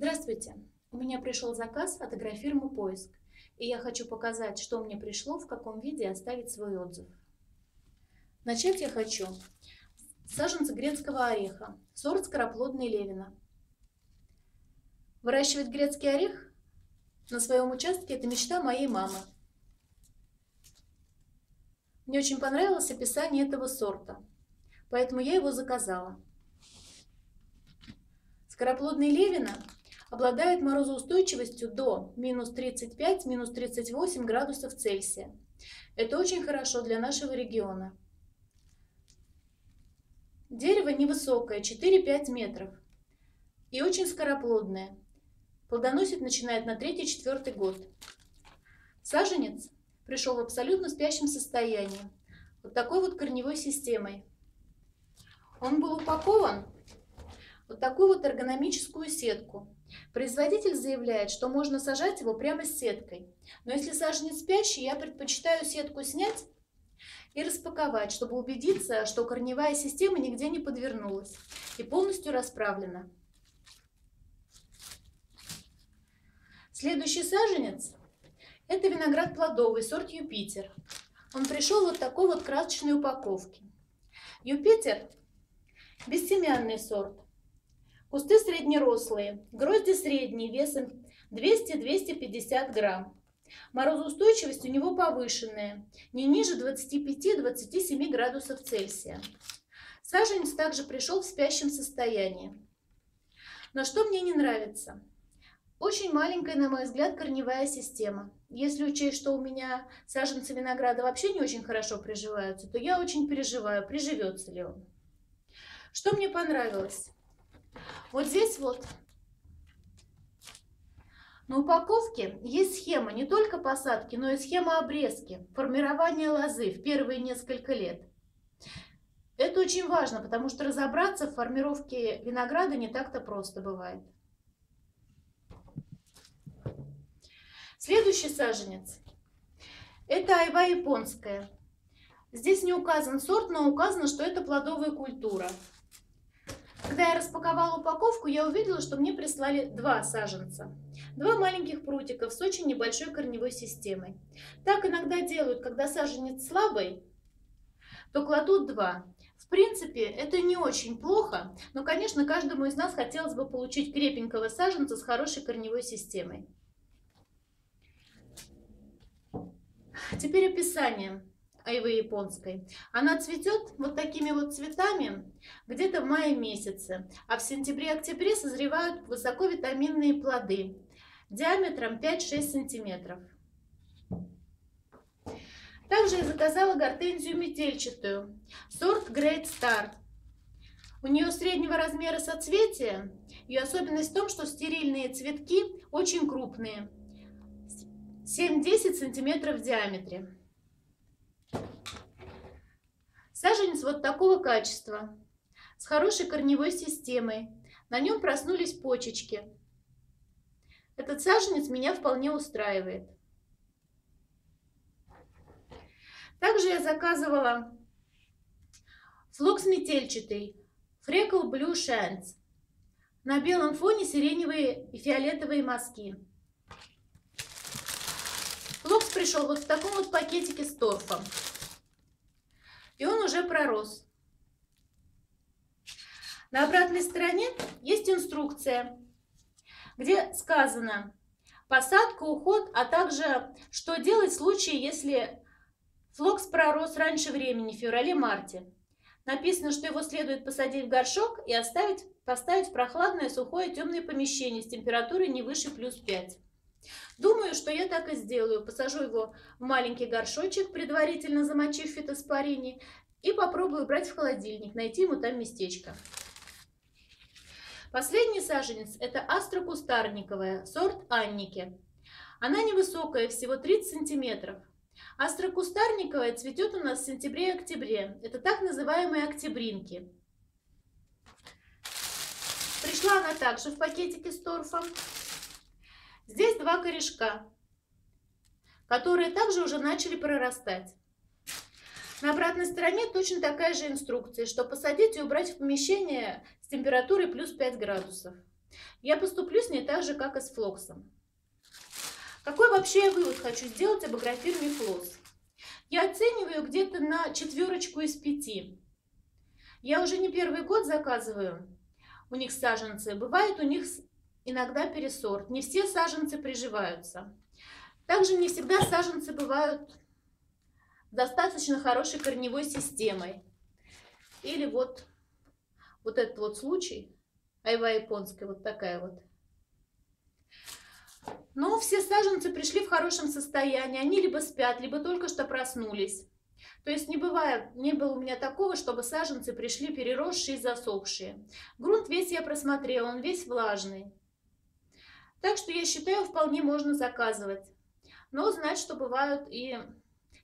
Здравствуйте! У меня пришел заказ от агрофирмы «Поиск», и я хочу показать, что мне пришло, в каком виде оставить свой отзыв. Начать я хочу с саженца грецкого ореха, сорт скороплодный Левина. Выращивать грецкий орех на своем участке – это мечта моей мамы. Мне очень понравилось описание этого сорта, поэтому я его заказала. Скороплодный Левина обладает морозоустойчивостью до минус 35, минус 38 градусов Цельсия. Это очень хорошо для нашего региона. Дерево невысокое, 4-5 метров, и очень скороплодное. Плодоносит начинает на 3-4 год. Саженец пришел в абсолютно спящем состоянии, вот такой вот корневой системой. Он был упакован вот такую вот эргономическую сетку. Производитель заявляет, что можно сажать его прямо с сеткой. Но если саженец спящий, я предпочитаю сетку снять и распаковать, чтобы убедиться, что корневая система нигде не подвернулась и полностью расправлена. Следующий саженец – это виноград плодовый, сорт Юпитер. Он пришел вот такой вот красочной упаковке. Юпитер – бессемянный сорт. Кусты среднерослые, грозди средние, весом 200-250 грамм. Морозоустойчивость у него повышенная, не ниже 25-27 градусов Цельсия. Саженец также пришел в спящем состоянии. Но что мне не нравится? Очень маленькая, на мой взгляд, корневая система. Если учесть, что у меня саженцы винограда вообще не очень хорошо приживаются, то я очень переживаю, приживется ли он. Что мне понравилось? Вот здесь вот на упаковке есть схема не только посадки, но и схема обрезки, формирования лозы в первые несколько лет. Это очень важно, потому что разобраться в формировке винограда не так-то просто бывает. Следующий саженец – это айва японская. Здесь не указан сорт, но указано, что это плодовая культура. Когда я распаковала упаковку, я увидела, что мне прислали два саженца. Два маленьких прутика с очень небольшой корневой системой. Так иногда делают, когда саженец слабый, то кладут два. В принципе, это не очень плохо, но, конечно, каждому из нас хотелось бы получить крепенького саженца с хорошей корневой системой. Теперь описание айвы японской. Она цветет вот такими вот цветами где-то в мае месяце, а в сентябре-октябре созревают высоковитаминные плоды диаметром 5-6 сантиметров. Также я заказала гортензию метельчатую, сорт Great Star. У нее среднего размера соцветия, ее особенность в том, что стерильные цветки очень крупные, 7-10 сантиметров в диаметре. Саженец вот такого качества, с хорошей корневой системой. На нем проснулись почечки. Этот саженец меня вполне устраивает. Также я заказывала флокс метельчатый Freckle Blue Shants. На белом фоне сиреневые и фиолетовые мазки. Флокс пришел вот в таком вот пакетике с торфом и он уже пророс. На обратной стороне есть инструкция, где сказано посадка, уход, а также что делать в случае, если флокс пророс раньше времени, в феврале-марте. Написано, что его следует посадить в горшок и оставить, поставить в прохладное, сухое, темное помещение с температурой не выше плюс 5. Думаю, что я так и сделаю. Посажу его в маленький горшочек, предварительно замочив фитоспорине, и попробую брать в холодильник, найти ему там местечко. Последний саженец – это астрокустарниковая, сорт Анники. Она невысокая, всего 30 сантиметров. Астрокустарниковая цветет у нас в сентябре и октябре. Это так называемые октябринки. Пришла она также в пакетике с торфом. Здесь два корешка, которые также уже начали прорастать. На обратной стороне точно такая же инструкция, что посадить и убрать в помещение с температурой плюс 5 градусов. я поступлю с ней так же, как и с флоксом. Какой вообще я вывод хочу сделать об агрофирме Флос? Я оцениваю где-то на четверочку из пяти. Я уже не первый год заказываю у них саженцы. Бывает у них иногда пересорт. Не все саженцы приживаются. Также не всегда саженцы бывают достаточно хорошей корневой системой. Или вот, вот этот вот случай, айва японская, вот такая вот. Но все саженцы пришли в хорошем состоянии. Они либо спят, либо только что проснулись. То есть не бывает, не было у меня такого, чтобы саженцы пришли переросшие и засохшие. Грунт весь я просмотрела, он весь влажный. Так что я считаю, вполне можно заказывать. Но знать, что бывают и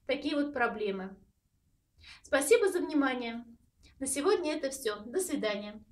такие вот проблемы. Спасибо за внимание. На сегодня это все. До свидания.